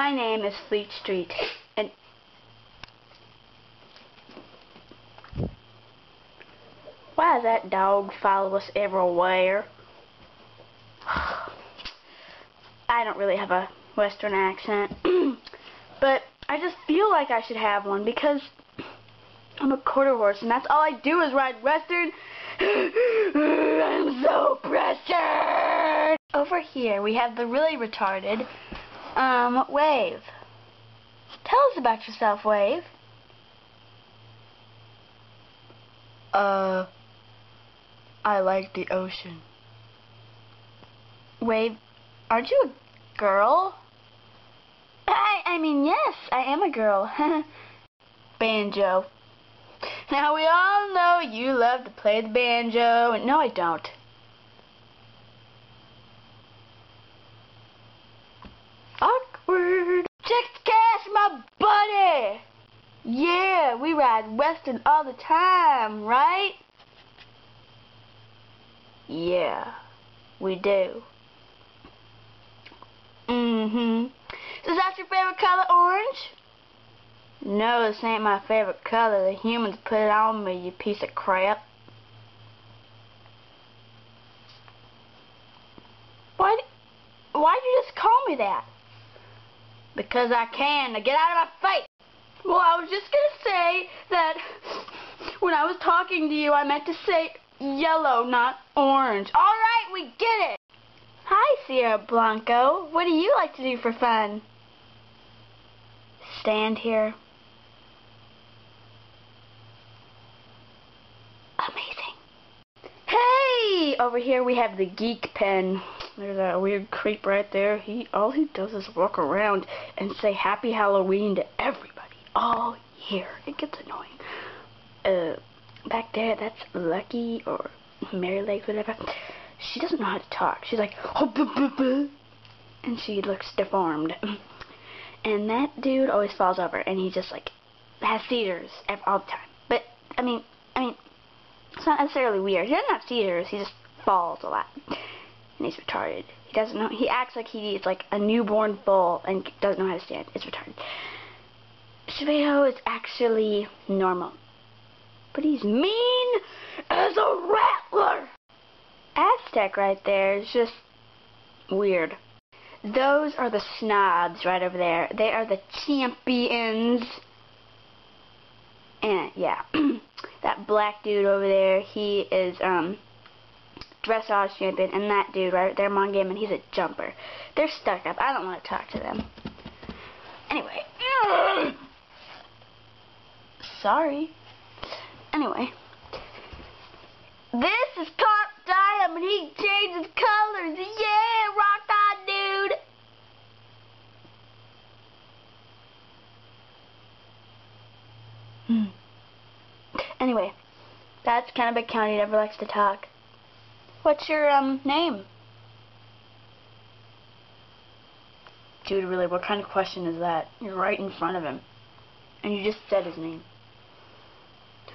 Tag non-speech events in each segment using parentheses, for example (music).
My name is Fleet Street, and why does that dog follow us everywhere? (sighs) I don't really have a Western accent, (clears throat) but I just feel like I should have one because I'm a quarter horse, and that's all I do is ride Western. (sighs) I'm so pressured. Over here, we have the really retarded, um, Wave. Tell us about yourself, Wave. Uh, I like the ocean. Wave, aren't you a girl? I, I mean, yes, I am a girl. (laughs) banjo. Now we all know you love to play the banjo, and no, I don't. Western all the time, right? Yeah, we do. Mm-hmm. Is that your favorite color, orange? No, this ain't my favorite color. The humans put it on me, you piece of crap. Why, why'd you just call me that? Because I can. Now get out of my face. Well, I was just going to say that when I was talking to you, I meant to say yellow, not orange. All right, we get it. Hi, Sierra Blanco. What do you like to do for fun? Stand here. Amazing. Hey! Over here we have the geek pen. There's that weird creep right there. He all he does is walk around and say Happy Halloween to everybody all year. It gets annoying. Uh, back there, that's Lucky or Merrylegs, whatever. She doesn't know how to talk. She's like, oh, and she looks deformed. (laughs) And that dude always falls over, and he just like has seizures all the time. But I mean, I mean, it's not necessarily weird. He doesn't have seizures. He just falls a lot, and he's retarded. He doesn't know. He acts like he's like a newborn bull and doesn't know how to stand. It's retarded. Shveho is actually normal, but he's mean as a rattler. Aztec right there is just weird. Those are the snobs right over there. They are the champions. And yeah, (clears throat) that black dude over there, he is um dressage champion, and that dude right there, Mon he's a jumper. They're stuck up. I don't want to talk to them. Anyway, (clears throat) sorry. Anyway, this is Carp Diamond. He changes colors. Yeah, rock on, dude. Hmm. Anyway, that's Kennebec Count never likes to talk. What's your um name? Dude, really, what kind of question is that? You're right in front of him. And you just said his name.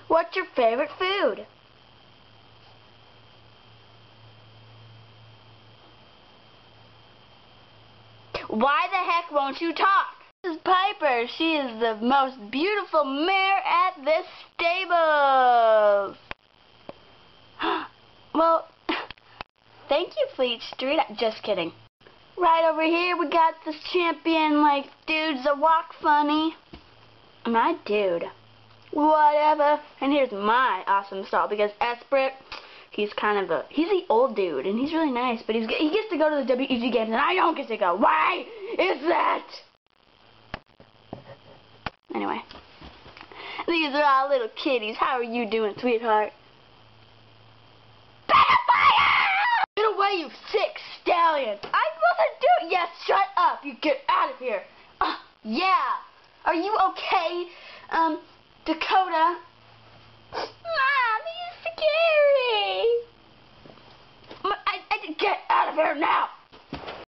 What's your favorite food? Why the heck won't you talk? This is Piper. She is the most beautiful mare at this stable. (gasps) well, (laughs) thank you, Fleet Street. Just kidding. Right over here, we got this champion, like, dudes that walk funny. My dude. Whatever. And here's my awesome stall, because Esprit, he's kind of a, he's the old dude, and he's really nice, but he's he gets to go to the WEG games, and I don't get to go. Why is that? Anyway. These are all little kitties. How are you doing, sweetheart? Get away, you sick stallion! I wasn't doing. Yes, shut up. You get out of here. Uh, yeah. Are you okay, um, Dakota? Mom, he's scary. I, I get out of here now.